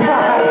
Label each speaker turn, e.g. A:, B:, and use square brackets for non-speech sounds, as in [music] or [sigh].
A: Yeah. [laughs]